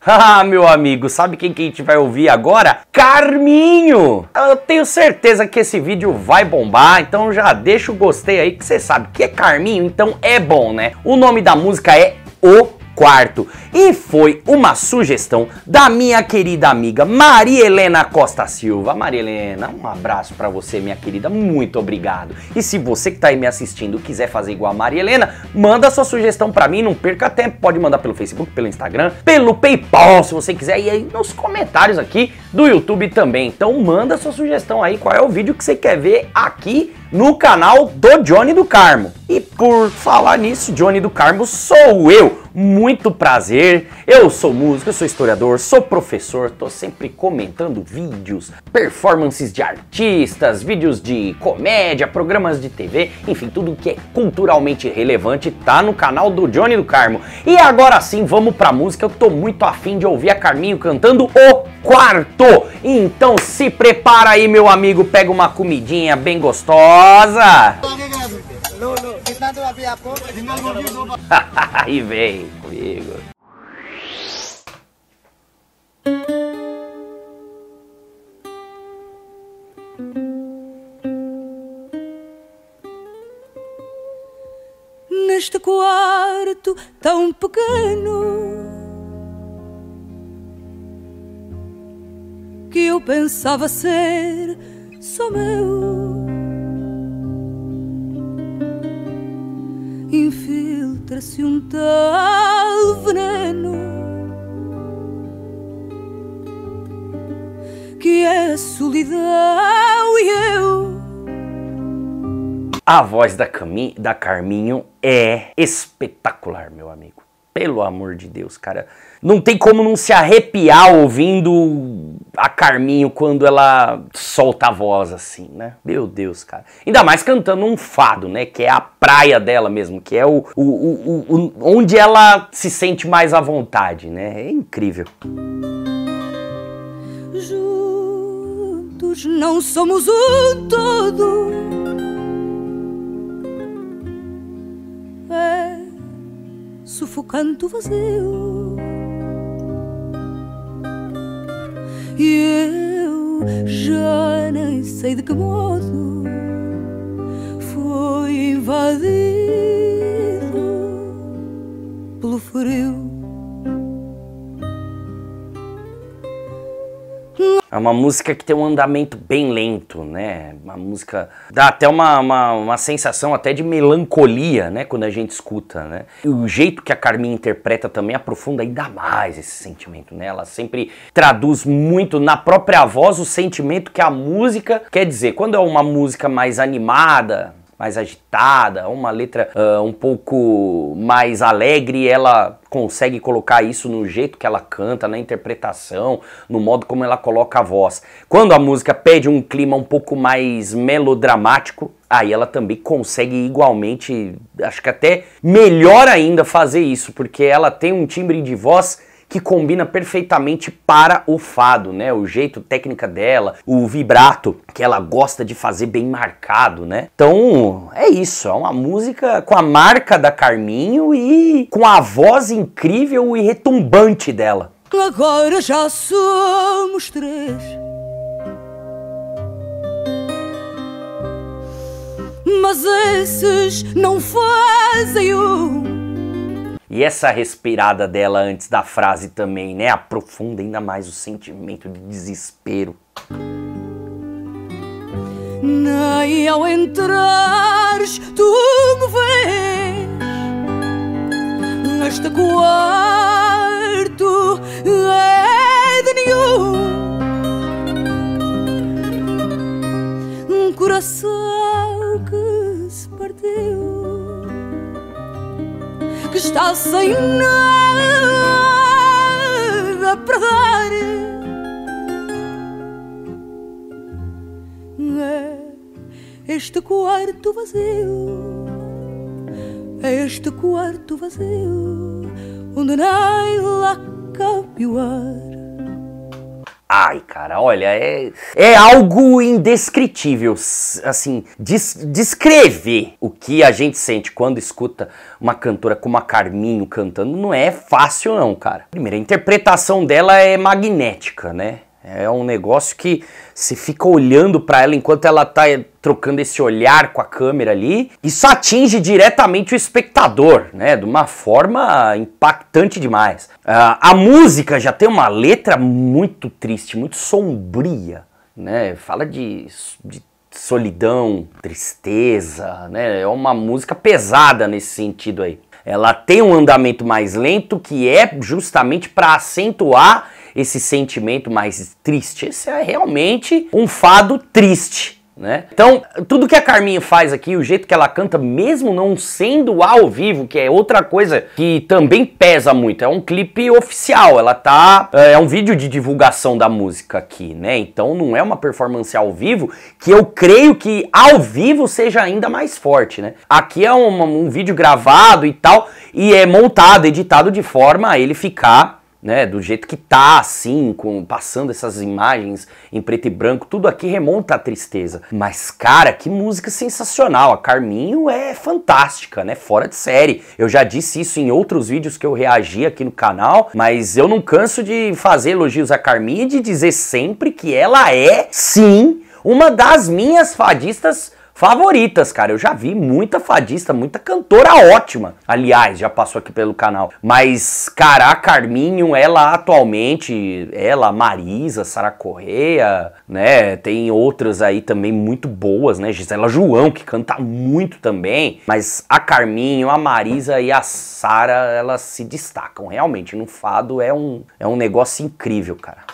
Ah, meu amigo, sabe quem que a gente vai ouvir agora? Carminho! Eu tenho certeza que esse vídeo vai bombar, então já deixa o gostei aí que você sabe que é Carminho, então é bom, né? O nome da música é O quarto. E foi uma sugestão da minha querida amiga Maria Helena Costa Silva. Maria Helena, um abraço para você, minha querida, muito obrigado. E se você que tá aí me assistindo quiser fazer igual a Maria Helena, manda sua sugestão para mim, não perca tempo, pode mandar pelo Facebook, pelo Instagram, pelo PayPal, se você quiser, e aí nos comentários aqui do YouTube também. Então manda sua sugestão aí, qual é o vídeo que você quer ver aqui no canal do Johnny do Carmo. E por falar nisso, Johnny do Carmo sou eu. Muito prazer. Eu sou músico, sou historiador, sou professor, tô sempre comentando vídeos, performances de artistas, vídeos de comédia, programas de TV, enfim, tudo que é culturalmente relevante tá no canal do Johnny do Carmo. E agora sim, vamos pra música. Eu tô muito afim de ouvir a Carminho cantando o quarto. Então se prepara aí, meu amigo, pega uma comidinha bem gostosa. e vem comigo. Neste quarto tão pequeno que eu pensava ser só meu. Infiltra-se um tal veneno que é a solidão e eu. A voz da, Cami da Carminho é espetacular, meu amigo. Pelo amor de Deus, cara. Não tem como não se arrepiar ouvindo a Carminho quando ela solta a voz assim, né? Meu Deus, cara. Ainda mais cantando um fado, né? Que é a praia dela mesmo, que é o, o, o, o onde ela se sente mais à vontade, né? É incrível. Juntos não somos um todo. O vazio. E eu já nem sei de que modo foi invadido É uma música que tem um andamento bem lento, né? Uma música. dá até uma, uma, uma, sensação até de melancolia, né? Quando a gente escuta, né? E o jeito que a Carminha interpreta também aprofunda ainda mais esse sentimento, né? Ela sempre traduz muito na própria voz o sentimento que a música quer dizer. Quando é uma música mais animada, mais agitada, uma letra uh, um pouco mais alegre, ela consegue colocar isso no jeito que ela canta, na interpretação, no modo como ela coloca a voz. Quando a música pede um clima um pouco mais melodramático, aí ela também consegue igualmente, acho que até melhor ainda fazer isso, porque ela tem um timbre de voz que combina perfeitamente para o fado, né? O jeito, técnica dela, o vibrato que ela gosta de fazer bem marcado, né? Então, é isso, é uma música com a marca da Carminho e com a voz incrível e retumbante dela. Agora já somos três. Mas esses não fazem um e essa respirada dela antes da frase também, né? Aprofunda ainda mais o sentimento de desespero. Nem ao entrares tu me vês Neste quarto é de nenhum Um coração que se partiu está sem nada para dar. É este quarto vazio, é este quarto vazio, onde nem lá cabe o ar. Ai, cara, olha, é, é algo indescritível. Assim, des, descrever o que a gente sente quando escuta uma cantora como a Carminho cantando não é fácil, não, cara. Primeiro, a interpretação dela é magnética, né? É um negócio que você fica olhando para ela enquanto ela tá trocando esse olhar com a câmera ali. Isso atinge diretamente o espectador, né? De uma forma impactante demais. Uh, a música já tem uma letra muito triste, muito sombria, né? Fala de, de solidão, tristeza, né? É uma música pesada nesse sentido aí. Ela tem um andamento mais lento que é justamente para acentuar esse sentimento mais triste. Esse é realmente um fado triste. Né? Então, tudo que a Carminha faz aqui, o jeito que ela canta, mesmo não sendo ao vivo, que é outra coisa que também pesa muito, é um clipe oficial, ela tá. É um vídeo de divulgação da música aqui, né? Então não é uma performance ao vivo, que eu creio que ao vivo seja ainda mais forte, né? Aqui é um, um vídeo gravado e tal, e é montado, editado de forma a ele ficar né, do jeito que tá, assim, com, passando essas imagens em preto e branco, tudo aqui remonta à tristeza. Mas, cara, que música sensacional! A Carminho é fantástica, né? Fora de série. Eu já disse isso em outros vídeos que eu reagi aqui no canal, mas eu não canso de fazer elogios a Carminho e de dizer sempre que ela é, sim, uma das minhas fadistas favoritas, cara. Eu já vi muita fadista, muita cantora ótima. Aliás, já passou aqui pelo canal. Mas, cara, a Carminho, ela atualmente, ela, Marisa, Sara Correia, né? Tem outras aí também muito boas, né? Gisela João, que canta muito também. Mas a Carminho, a Marisa e a Sara, elas se destacam realmente. No fado é um, é um negócio incrível, cara.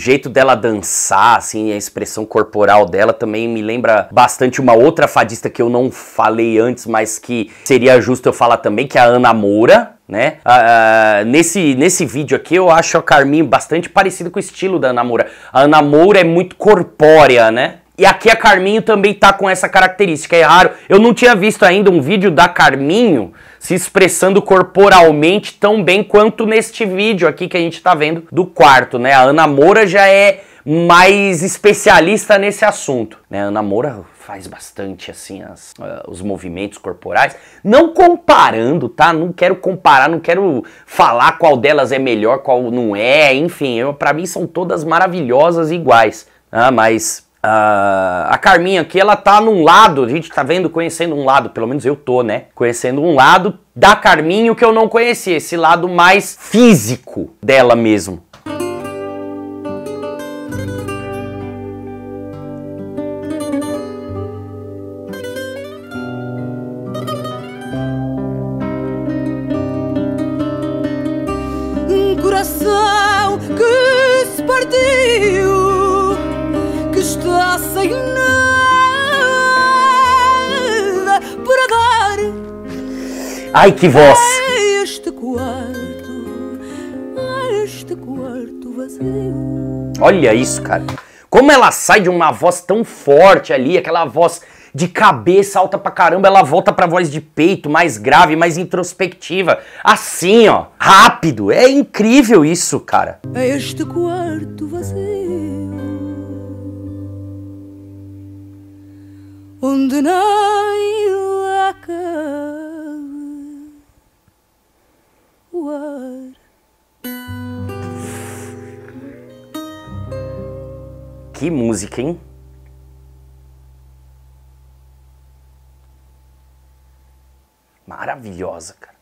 Jeito dela dançar, assim, a expressão corporal dela também me lembra bastante uma outra fadista que eu não falei antes, mas que seria justo eu falar também, que é a Ana Moura, né? Uh, nesse, nesse vídeo aqui eu acho a Carminho bastante parecido com o estilo da Ana Moura. A Ana Moura é muito corpórea, né? E aqui a Carminho também tá com essa característica, é raro. Eu não tinha visto ainda um vídeo da Carminho se expressando corporalmente tão bem quanto neste vídeo aqui que a gente tá vendo do quarto, né? A Ana Moura já é mais especialista nesse assunto, né? A Ana Moura faz bastante assim as, uh, os movimentos corporais, não comparando, tá? Não quero comparar, não quero falar qual delas é melhor, qual não é, enfim, para mim são todas maravilhosas iguais, ah, mas Uh, a Carminha aqui, ela tá num lado, a gente tá vendo, conhecendo um lado, pelo menos eu tô, né? Conhecendo um lado da Carminho que eu não conhecia, esse lado mais físico dela mesmo. Ai, que voz! A este quarto, a este quarto vazio. Olha isso, cara. Como ela sai de uma voz tão forte ali, aquela voz de cabeça alta pra caramba, ela volta pra voz de peito, mais grave, mais introspectiva. Assim, ó, rápido. É incrível isso, cara. A este quarto vazio. onde nem acaba o Que música, hein? Maravilhosa, cara.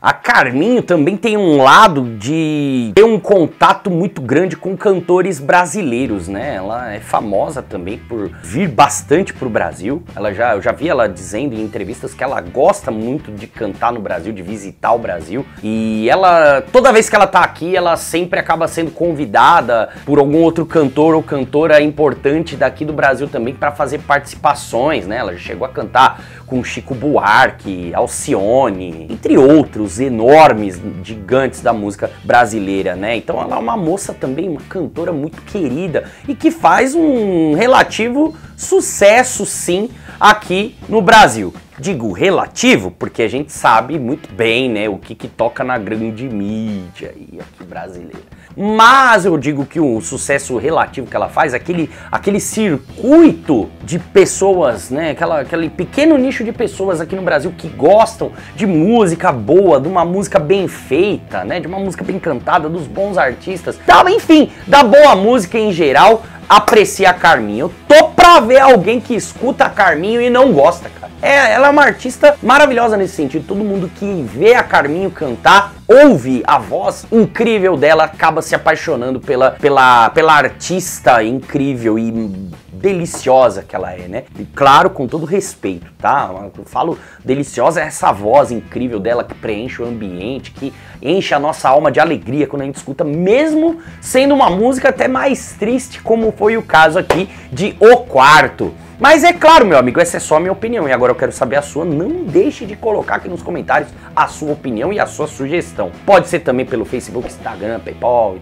A Carminho também tem um lado de ter um contato muito grande com cantores brasileiros, né? Ela é famosa também por vir bastante pro Brasil. Ela já, eu já vi ela dizendo em entrevistas que ela gosta muito de cantar no Brasil, de visitar o Brasil. E ela, toda vez que ela tá aqui, ela sempre acaba sendo convidada por algum outro cantor ou cantora importante daqui do Brasil também para fazer participações, né? Ela já chegou a cantar com Chico Buarque, Alcione, entre outros enormes gigantes da música brasileira, né? Então ela é uma moça também, uma cantora muito querida e que faz um relativo sucesso, sim, aqui no Brasil. Digo relativo porque a gente sabe muito bem, né, o que, que toca na grande mídia e aqui brasileira. Mas eu digo que o sucesso relativo que ela faz, aquele, aquele circuito de pessoas, né, aquela, aquele pequeno nicho de pessoas aqui no Brasil que gostam de música boa, de uma música bem feita, né, de uma música bem cantada, dos bons artistas, tal, enfim, da boa música em geral, aprecia a Carminho. Eu tô pra ver alguém que escuta a Carminho e não gosta, cara. É, ela é uma artista maravilhosa nesse sentido. Todo mundo que vê a Carminho cantar, ouve a voz incrível dela, acaba se apaixonando pela, pela, pela artista incrível e deliciosa que ela é, né? E claro, com todo respeito, tá? Eu falo deliciosa é essa voz incrível dela que preenche o ambiente, que enche a nossa alma de alegria quando a gente escuta, mesmo sendo uma música até mais triste, como foi o caso aqui de O Quarto. Mas é claro, meu amigo, essa é só a minha opinião e agora eu quero saber a sua. Não deixe de colocar aqui nos comentários a sua opinião e a sua sugestão. Pode ser também pelo Facebook, Instagram, PayPal,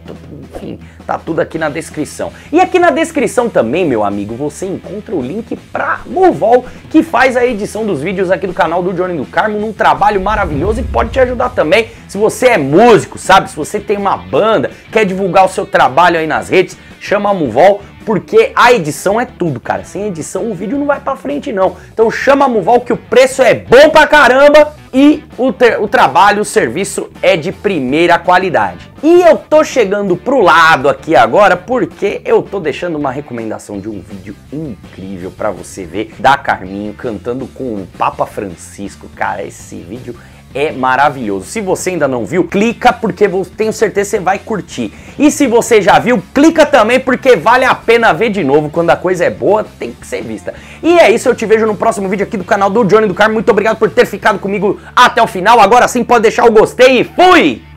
enfim, tá tudo aqui na descrição. E aqui na descrição também, meu amigo, você encontra o link para Movol, que faz a edição dos vídeos aqui do canal do Johnny do Carmo, num trabalho maravilhoso e pode te ajudar também. Se você é músico, sabe? Se você tem uma banda, quer divulgar o seu trabalho aí nas redes, chama a Movol porque a edição é tudo, cara. Sem edição o vídeo não vai pra frente, não. Então chama a Muval que o preço é bom pra caramba e o, o trabalho, o serviço é de primeira qualidade. E eu tô chegando pro lado aqui agora porque eu tô deixando uma recomendação de um vídeo incrível para você ver da Carminho cantando com o Papa Francisco. Cara, esse vídeo é maravilhoso. Se você ainda não viu, clica porque tenho certeza que você vai curtir. E se você já viu, clica também porque vale a pena ver de novo. Quando a coisa é boa, tem que ser vista. E é isso, eu te vejo no próximo vídeo aqui do canal do Johnny do Carmo. Muito obrigado por ter ficado comigo até o final. Agora sim pode deixar o gostei e fui!